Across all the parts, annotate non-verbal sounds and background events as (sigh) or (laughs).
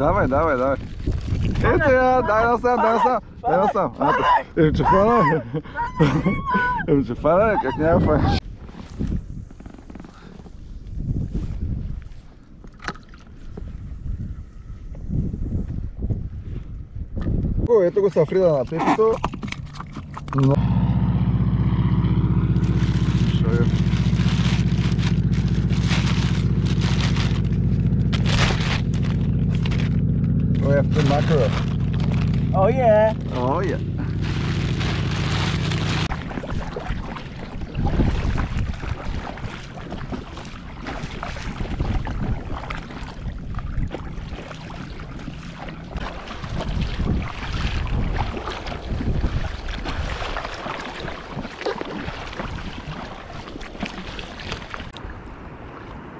Dá, vai, dá, vai, dá. Eita, dá dá, dá dá, dá relação. Eu te falo, eu te falo, que é que nem eu faço. Eu tô com sofrida na tempo, tô... Show. You. We have the mackerel. Oh yeah. Oh yeah.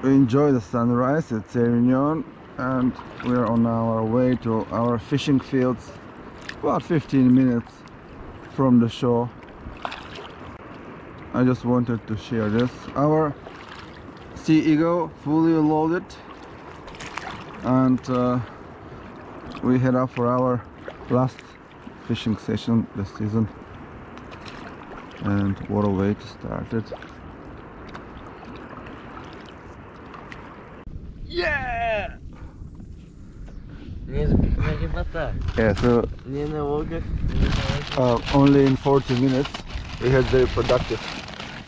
We enjoy the sunrise at Sérignan and we're on our way to our fishing fields about 15 minutes from the shore. I just wanted to share this. Our Sea Eagle fully loaded and uh, we head out for our last fishing session this season. And what a way to start it Yeah! Nie zbijmy chyba yeah so Nie na łogach, nie na łogach. uh, only in 40 minutes we had very productive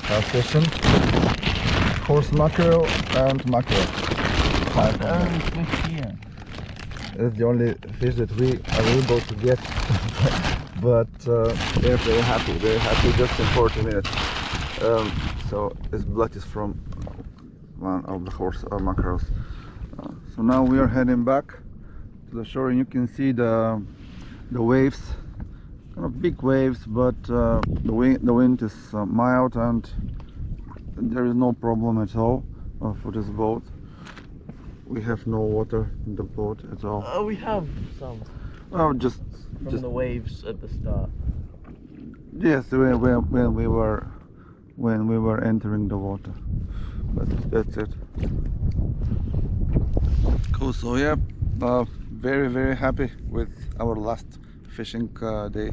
uh, session horse mackerel and mackerel Five of them. Fish here. That's the only fish that we are able to get. (laughs) but uh, they're very happy, very happy just in 40 minutes. Um, so this blood is from one of the horse uh, mackerels. Uh, so now we are heading back to the shore and you can see the the waves, kind of big waves, but uh, the wind the wind is uh, mild and there is no problem at all uh, for this boat. We have no water in the boat at all. Oh, we have some Oh, just, from just the waves at the start. yes, when, when, when we were, when we were entering the water. But that's it. Cool. So yeah, uh, very very happy with our last fishing uh, day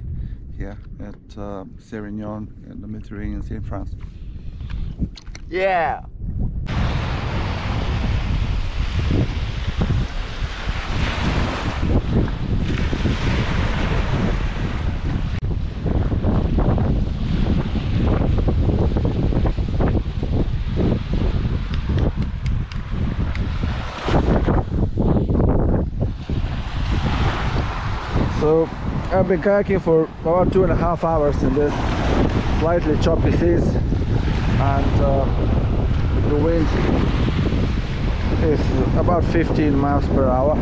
here at uh, Sérignan in the Mediterranean Sea in France. Yeah! So I've been kayaking for about two and a half hours in this slightly choppy seas and uh, the wind is about 15 miles per hour.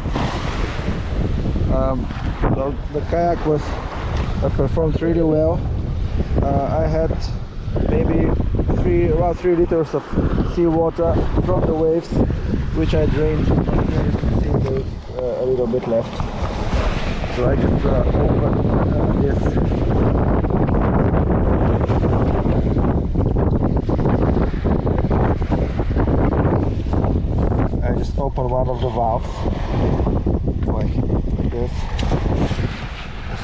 Um, so the kayak was uh, performed really well. Uh, I had maybe three about three liters of seawater from the waves, which I drained. See uh, a little bit left. So I just uh, open uh, this. Open one of the valves like this.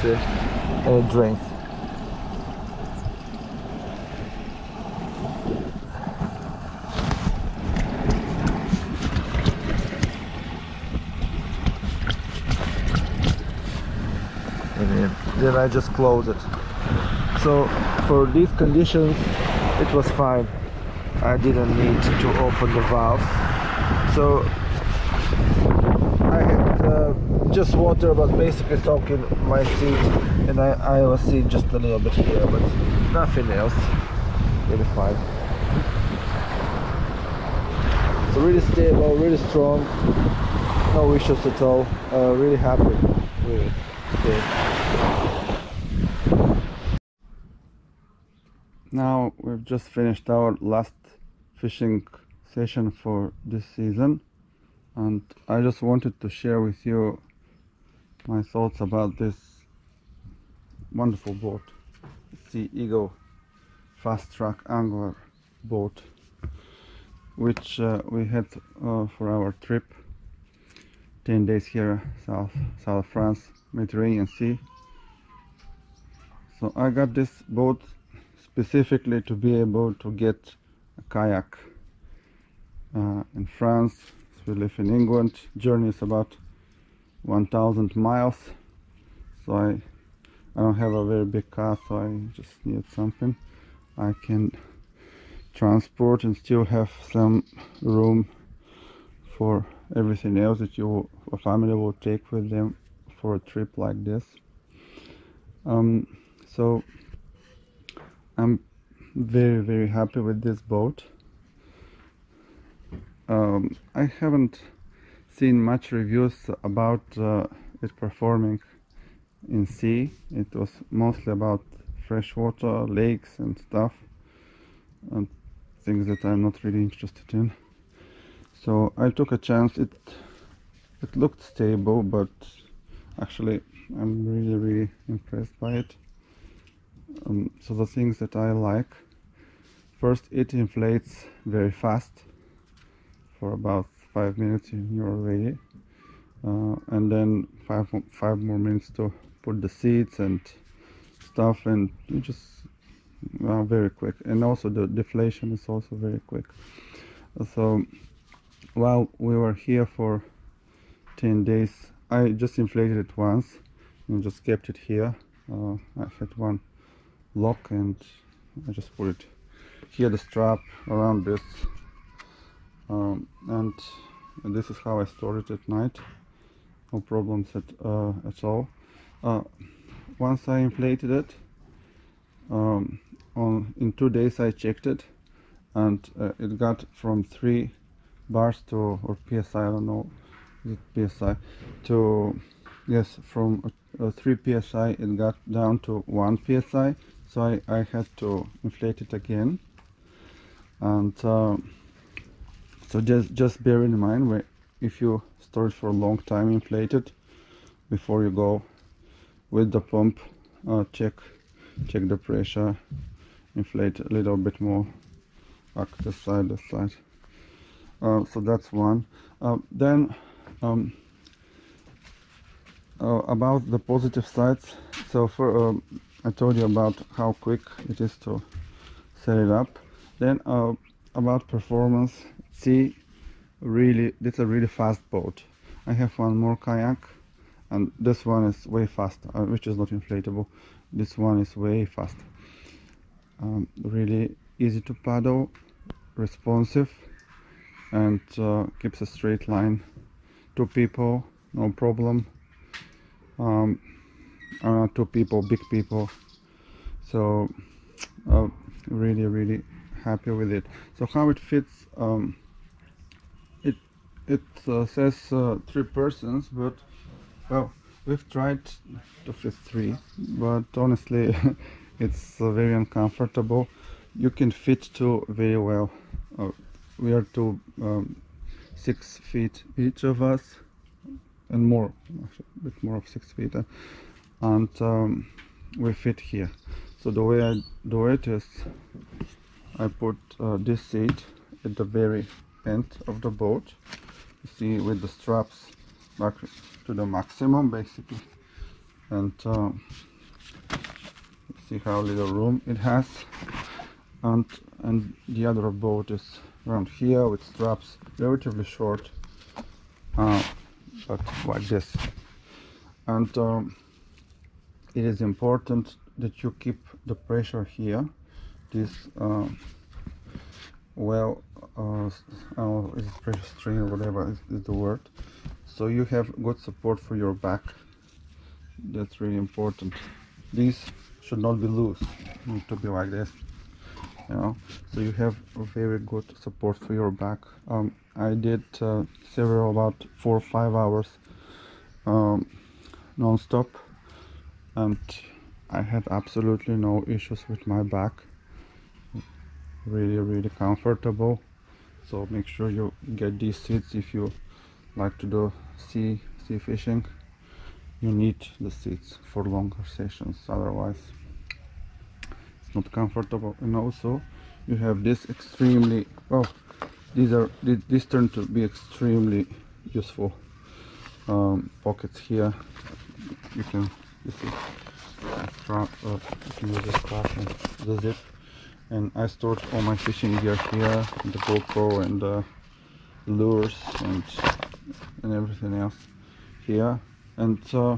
See, and it drains. and then, I just close it. So for these conditions it was fine. I didn't need to open the valve. So I had uh, just water was basically soaking my seat and I, I was seeing just a little bit here but nothing else. Really fine. So really stable, really strong, no issues at all. Uh, really happy. Really. Okay. Now we've just finished our last fishing session for this season and I just wanted to share with you my thoughts about this wonderful boat. Sea Eagle fast track angler boat which uh, we had uh, for our trip 10 days here south south france mediterranean sea. So i got this boat specifically to be able to get a kayak uh, in france. We live in england. Journey is about 1000 miles. So i i don't have a very big car so i just need something i can transport and still have some room for everything else that you a family will take with them for a trip like this. Um, so I'm very very happy with this boat. Um, I haven't seen much reviews about uh, it performing in sea. It was mostly about freshwater lakes and stuff and things that I'm not really interested in. So I took a chance. It it looked stable but actually I'm really really impressed by it um, so the things that I like first it inflates very fast for about five minutes you're ready. Uh, and then five five more minutes to put the seats and stuff and you just uh, very quick. And also the deflation is also very quick. So while we were here for 10 days I just inflated it once and just kept it here uh, I had one lock and I just put it here the strap around this. Um, and this is how I store it at night. No problems at, uh, at all. Uh, once I inflated it um, on in two days I checked it and uh, it got from three bars to or psi I don't know is it psi to yes from uh, 3 psi it got down to 1 psi so I, I had to inflate it again. And uh, so just just bear in mind if you store it for a long time inflated before you go with the pump uh, check check the pressure inflate a little bit more back this side this side. Uh, so that's one. Uh, then um, uh, about the positive sides. So for um, I told you about how quick it is to set it up. Then uh, about performance. See really it's a really fast boat. I have one more kayak and this one is way faster uh, which is not inflatable. This one is way fast. Um, really easy to paddle responsive and uh, keeps a straight line. Two people no problem. Um, uh, two people big people. So uh, really really happy with it. So how it fits um, it it uh, says uh, three persons but well we've tried to fit three but honestly (laughs) it's uh, very uncomfortable. You can fit two very well. Uh, we are two um, six feet each of us and more a bit more of six feet and um, we fit here. So the way I do it is I put uh, this seat at the very end of the boat. You see with the straps back to the maximum basically. And uh, see how little room it has. And and the other boat is around here with straps relatively short uh, but like this. And um, it is important that you keep the pressure here. This uh, well uh, oh, is pressure strain or whatever is, is the word. So you have good support for your back. That's really important. These should not be loose need to be like this you know. So you have very good support for your back. Um, I did uh, several about four or five hours um, non-stop and I had absolutely no issues with my back. Really really comfortable. So make sure you get these seats. If you like to do sea sea fishing you need the seats for longer sessions. Otherwise it's not comfortable. And also you have this extremely oh these are these turn to be extremely useful um, pockets here. You can you is can use the strap and the zip and I stored all my fishing gear here the GoPro and the lures and and everything else here. And uh,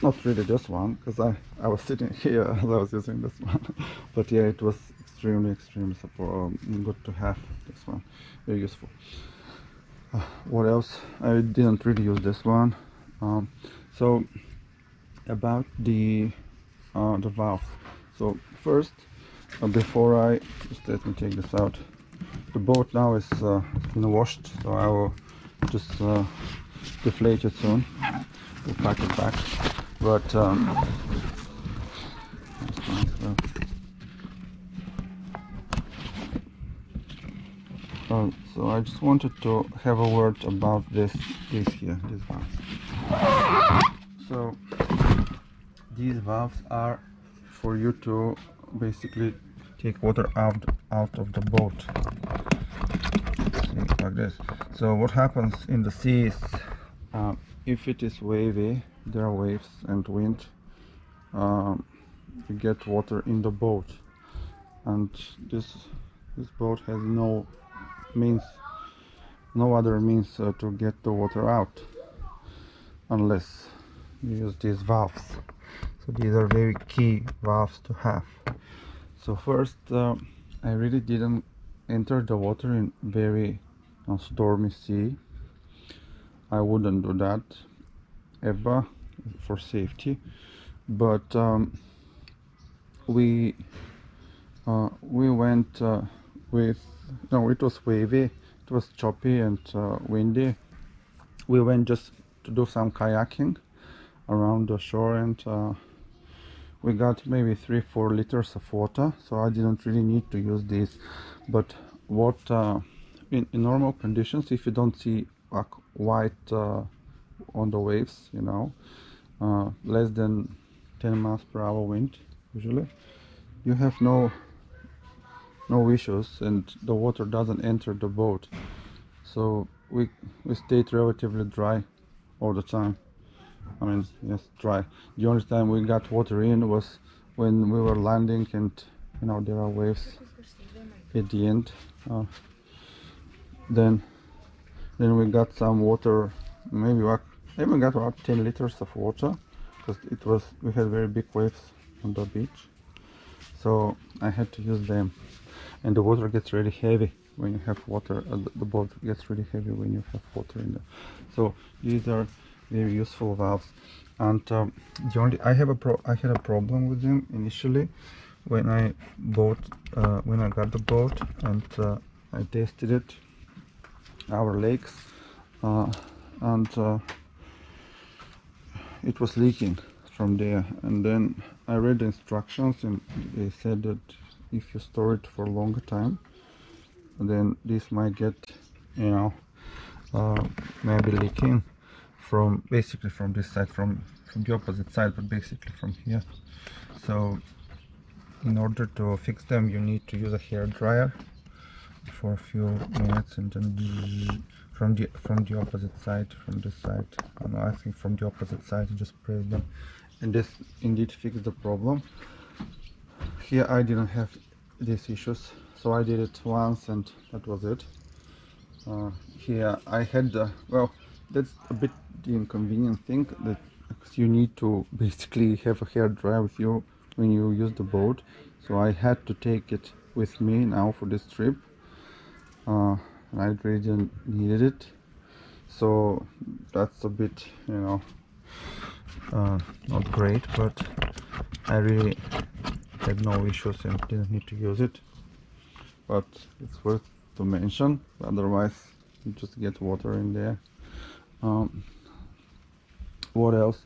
not really this one because I, I was sitting (laughs) here as I was using this one. (laughs) But yeah it was extremely extremely support, um, good to have this one. Very useful. Uh, what else? I didn't really use this one um, so about the uh, the valve. So first uh, before I just let me take this out. The boat now is uh, washed so I will just uh, deflate it soon. We'll pack it back. But um, uh, so I just wanted to have a word about this this here this valves so these valves are for you to basically take water out out of the boat. Like this. So what happens in the sea is uh, if it is wavy there are waves and wind um, you get water in the boat. And this this boat has no means no other means uh, to get the water out unless you use these valves. So these are very key valves to have. So first uh, I really didn't enter the water in very uh, stormy sea. I wouldn't do that ever for safety. But um, we uh, we went uh, with no it was wavy it was choppy and uh, windy. We went just to do some kayaking around the shore and uh, we got maybe three four liters of water. So I didn't really need to use this. But what uh, in, in normal conditions if you don't see like white uh, on the waves you know uh, less than 10 miles per hour wind usually you have no no issues and the water doesn't enter the boat. So we we stayed relatively dry all the time. I mean yes dry. The only time we got water in was when we were landing and you know there are waves at the end. Uh, then then we got some water maybe like even got about 10 liters of water because it was we had very big waves on the beach. So I had to use them. And the water gets really heavy when you have water uh, the boat gets really heavy when you have water in there. So these are very useful valves. And um, the only I have a pro I had a problem with them initially when I bought uh, when I got the boat and uh, I tested it our lakes uh, and uh, it was leaking from there. And then I read the instructions and they said that if you store it for a longer time then this might get you know uh, maybe leaking from basically from this side from from the opposite side but basically from here. So in order to fix them you need to use a hair dryer for a few minutes and then from the from the opposite side from this side. Know, I think from the opposite side you just press them. And this indeed fixed the problem. Here I didn't have these issues so I did it once and that was it. Uh, here I had the well that's a bit the inconvenient thing that you need to basically have a hair dryer with you when you use the boat. So I had to take it with me now for this trip. Uh, I really needed it. So that's a bit you know uh, not great but I really had no issues and didn't need to use it but it's worth to mention. Otherwise you just get water in there. Um, what else?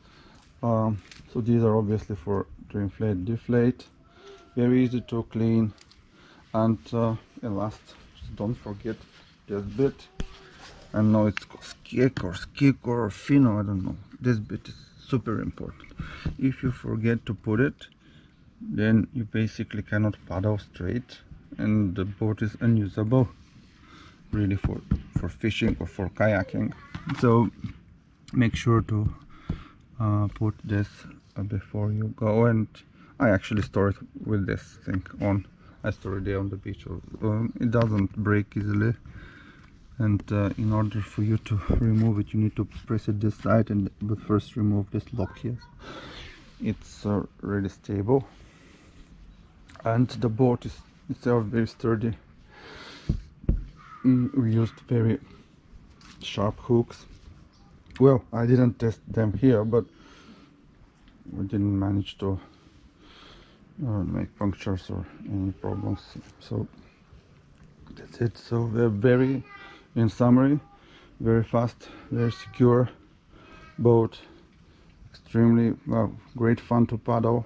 Um, so these are obviously for to inflate deflate. Very easy to clean. And uh, last just don't forget this bit. I know it's skick or skick or fino I don't know. This bit is super important. If you forget to put it then you basically cannot paddle straight and the boat is unusable really for for fishing or for kayaking. So make sure to uh, put this uh, before you go and I actually store it with this thing on. I store it on the beach um, it doesn't break easily. And uh, in order for you to remove it you need to press it this side and but first remove this lock here. It's uh, really stable. And the boat is itself very sturdy mm, we used very sharp hooks. Well I didn't test them here but we didn't manage to uh, make punctures or any problems. So that's it. So we're very in summary very fast very secure boat. Extremely well great fun to paddle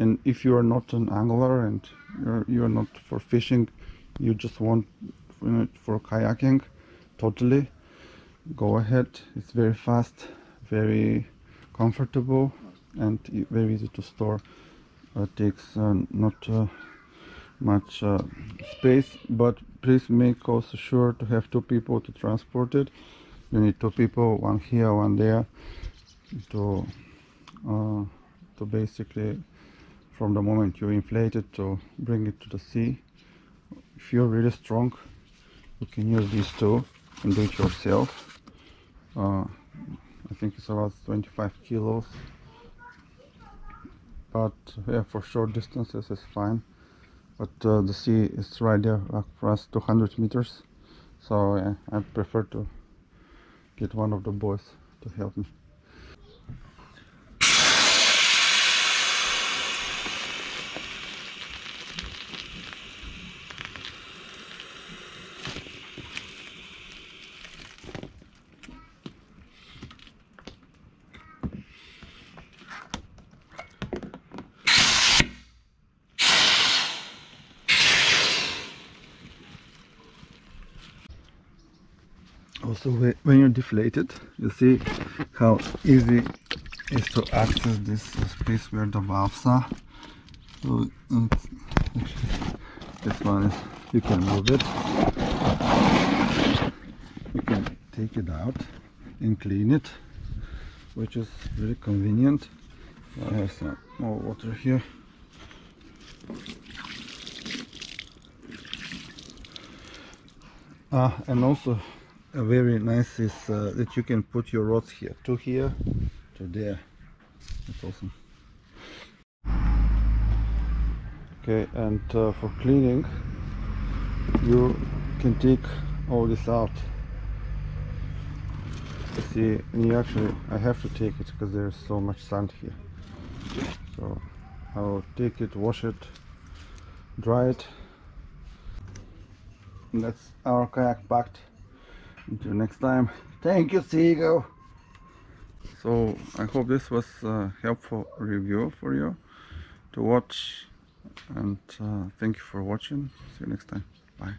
and if you are not an angler and you're you're not for fishing you just want for kayaking totally go ahead. It's very fast very comfortable and very easy to store. Uh, takes uh, not uh, much uh, space but please make also sure to have two people to transport it. You need two people one here one there to uh, to basically from the moment you inflate it to bring it to the sea. If you're really strong you can use these two and do it yourself. Uh, I think it's about 25 kilos. But yeah for short distances it's fine. But uh, the sea is right there for us 200 meters. So yeah, I prefer to get one of the boys to help me also when you deflate it you see how easy it is to access this space where the valves are. So this one is you can move it. You can take it out and clean it which is very convenient. I have some more water here. Uh, and also very nice is uh, that you can put your rods here. To here to there. That's awesome. Okay and uh, for cleaning you can take all this out. See you actually I have to take it because there's so much sand here. So I'll take it wash it dry it. And that's our kayak packed until next time. Thank you Sea Eagle so i hope this was a helpful review for you to watch and uh, thank you for watching. See you next time. Bye